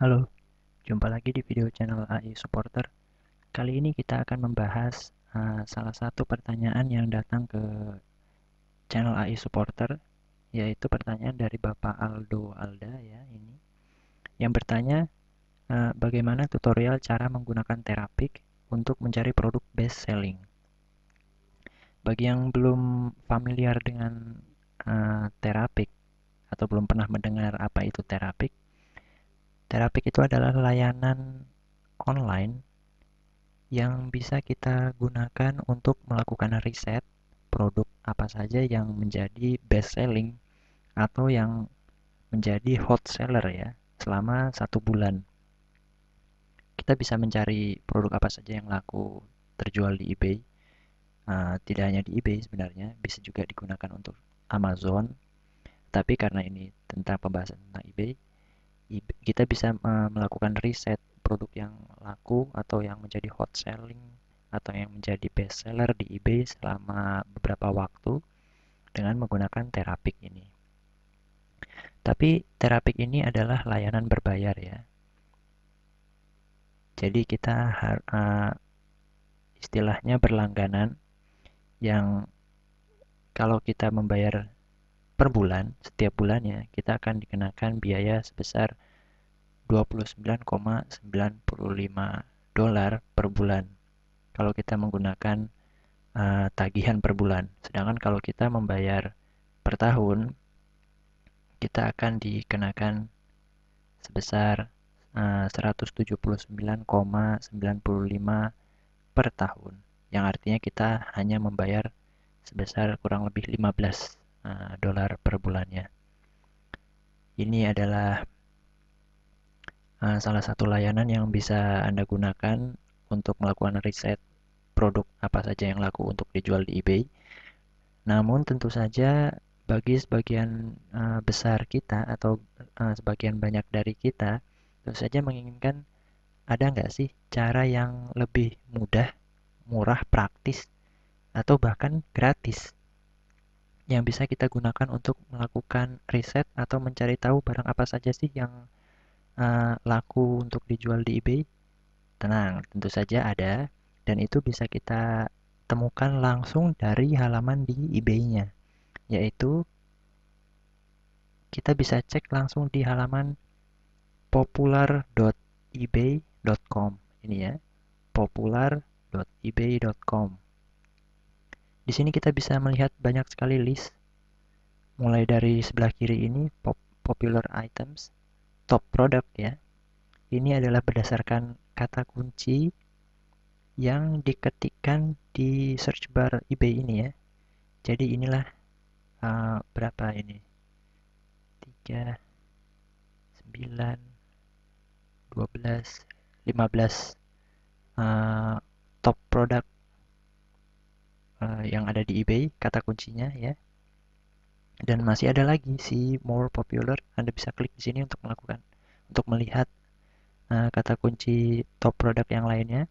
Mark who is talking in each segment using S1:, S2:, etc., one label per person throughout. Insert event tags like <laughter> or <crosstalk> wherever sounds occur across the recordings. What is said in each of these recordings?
S1: Halo, jumpa lagi di video channel AI Supporter. Kali ini kita akan membahas uh, salah satu pertanyaan yang datang ke channel AI Supporter, yaitu pertanyaan dari Bapak Aldo Alda ya ini, yang bertanya uh, bagaimana tutorial cara menggunakan terapik untuk mencari produk best selling. Bagi yang belum familiar dengan uh, terapik atau belum pernah mendengar apa itu terapik, Terapik itu adalah layanan online yang bisa kita gunakan untuk melakukan riset produk apa saja yang menjadi best selling atau yang menjadi hot seller ya selama satu bulan. Kita bisa mencari produk apa saja yang laku terjual di eBay. Uh, tidak hanya di eBay sebenarnya, bisa juga digunakan untuk Amazon. Tapi karena ini tentang pembahasan tentang eBay, kita bisa melakukan riset produk yang laku atau yang menjadi hot selling atau yang menjadi best seller di eBay selama beberapa waktu dengan menggunakan terapik ini. Tapi terapik ini adalah layanan berbayar ya. Jadi kita uh, istilahnya berlangganan yang kalau kita membayar per bulan, setiap bulannya kita akan dikenakan biaya sebesar 29,95 dolar per bulan kalau kita menggunakan uh, tagihan per bulan. Sedangkan kalau kita membayar per tahun, kita akan dikenakan sebesar uh, 179,95 per tahun. Yang artinya kita hanya membayar sebesar kurang lebih 15 uh, dolar per bulannya. Ini adalah uh, salah satu layanan yang bisa Anda gunakan untuk melakukan riset produk apa saja yang laku untuk dijual di eBay. Namun tentu saja bagi sebagian uh, besar kita atau sebagian banyak dari kita tentu saja menginginkan ada nggak sih cara yang lebih mudah, murah, praktis, atau bahkan gratis yang bisa kita gunakan untuk melakukan riset atau mencari tahu barang apa saja sih yang uh, laku untuk dijual di eBay? Tenang, tentu saja ada dan itu bisa kita temukan langsung dari halaman di eBay-nya, yaitu kita bisa cek langsung di halaman popular.ebay.com ini ya, popular.ebay.com. Di sini kita bisa melihat banyak sekali list. Mulai dari sebelah kiri ini pop popular items, top product ya. Ini adalah berdasarkan kata kunci yang diketikkan di search bar eBay ini ya. Jadi inilah uh, berapa ini? 3 9 12 15 uh, top product uh, yang ada di eBay kata kuncinya ya. Dan masih ada lagi si more popular Anda bisa klik di sini untuk melakukan untuk melihat uh, kata kunci top produk yang lainnya.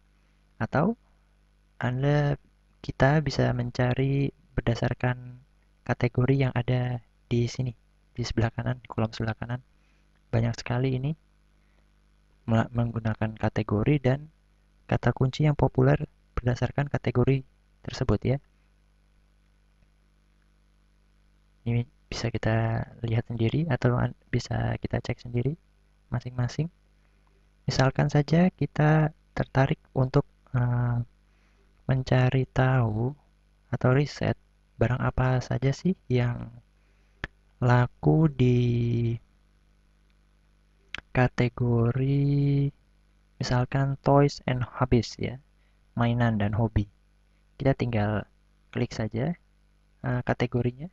S1: Atau Anda kita bisa mencari berdasarkan kategori yang ada di sini di sebelah kanan di kolom sebelah kanan. Banyak sekali ini menggunakan kategori dan kata kunci yang populer berdasarkan kategori tersebut ya. Ini bisa kita lihat sendiri atau bisa kita cek sendiri masing-masing. Misalkan saja kita tertarik untuk uh, mencari tahu atau riset barang apa saja sih yang laku di kategori misalkan toys and hobbies ya, mainan dan hobi kita tinggal klik saja uh, kategorinya.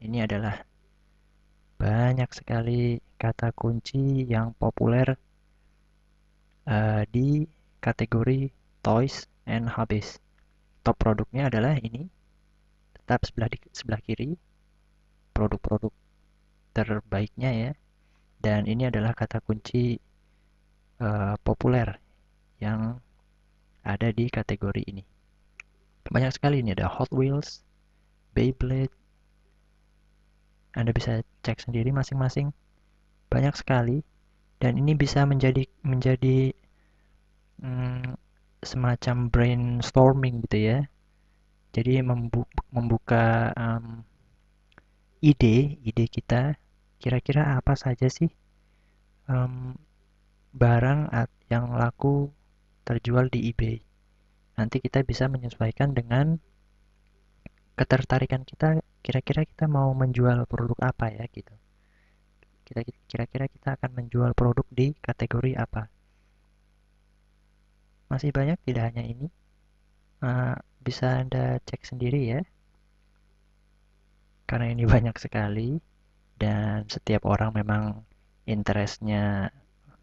S1: Ini adalah banyak sekali kata kunci yang populer uh, di kategori toys and hobbies. Top produknya adalah ini. Tetap sebelah di, sebelah kiri produk-produk terbaiknya ya. Dan ini adalah kata kunci uh, populer yang ada di kategori ini. Banyak sekali ini ada Hot Wheels, Beyblade, Anda bisa cek sendiri masing-masing. Banyak sekali dan ini bisa menjadi menjadi hmm, semacam brainstorming gitu ya. Jadi membuka um, ide, ide kita kira-kira apa saja sih um, barang yang laku terjual di eBay. Nanti kita bisa menyesuaikan dengan ketertarikan kita, kira-kira kita mau menjual produk apa ya gitu. Kita kira-kira kita akan menjual produk di kategori apa. Masih banyak tidak hanya ini. Uh, bisa Anda cek sendiri ya. Karena ini <laughs> banyak sekali dan setiap orang memang interestnya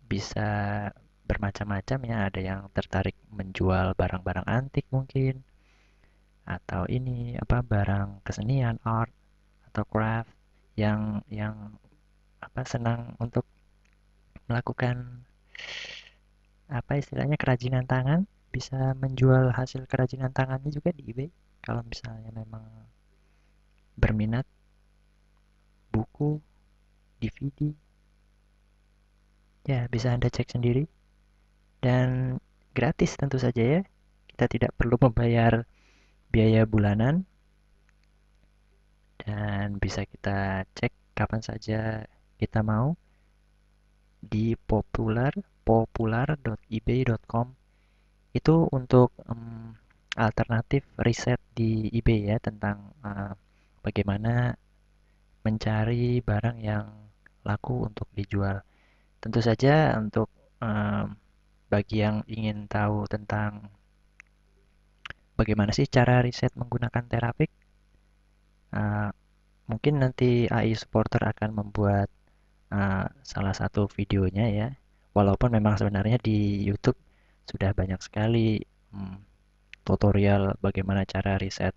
S1: bisa bermacam-macam ya. Ada yang tertarik menjual barang-barang antik mungkin. Atau ini apa barang kesenian art atau craft yang yang apa senang untuk melakukan apa istilahnya kerajinan tangan. Bisa menjual hasil kerajinan tangannya juga di eBay. Kalau misalnya memang berminat buku DVD ya bisa anda cek sendiri dan gratis tentu saja ya. Kita tidak perlu membayar biaya bulanan dan bisa kita cek kapan saja kita mau di popular popular.ebay.com itu untuk um, alternatif riset di eBay ya tentang uh, bagaimana mencari barang yang laku untuk dijual. Tentu saja untuk um, bagi yang ingin tahu tentang bagaimana sih cara riset menggunakan terapik, uh, mungkin nanti AI Supporter akan membuat uh, salah satu videonya ya. Walaupun memang sebenarnya di YouTube sudah banyak sekali hmm, tutorial bagaimana cara riset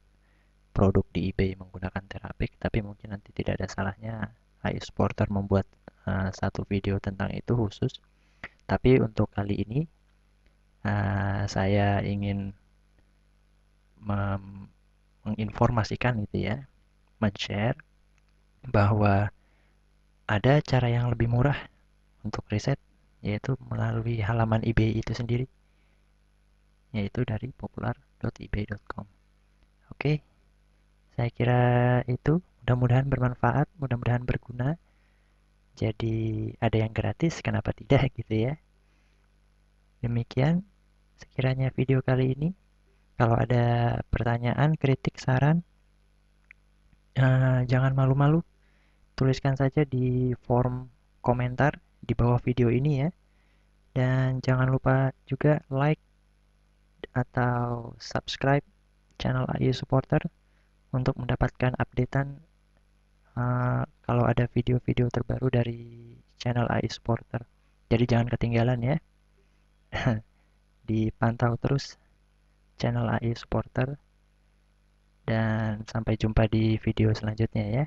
S1: produk di eBay menggunakan terapik, tapi mungkin nanti tidak ada salahnya AI Supporter membuat uh, satu video tentang itu khusus tapi untuk kali ini uh, saya ingin menginformasikan itu ya, men-share bahwa ada cara yang lebih murah untuk riset yaitu melalui halaman eBay itu sendiri yaitu dari popular.ebay.com. Oke. Saya kira itu mudah-mudahan bermanfaat, mudah-mudahan berguna. Jadi ada yang gratis, kenapa tidak <laughs> gitu ya. Demikian sekiranya video kali ini. Kalau ada pertanyaan, kritik, saran, uh, jangan malu-malu. Tuliskan saja di form komentar di bawah video ini ya. Dan jangan lupa juga like atau subscribe channel AI Supporter untuk mendapatkan updatean kalau ada video-video terbaru dari channel AI Supporter. Jadi jangan ketinggalan ya. <laughs> Dipantau terus channel AI Supporter. Dan sampai jumpa di video selanjutnya ya.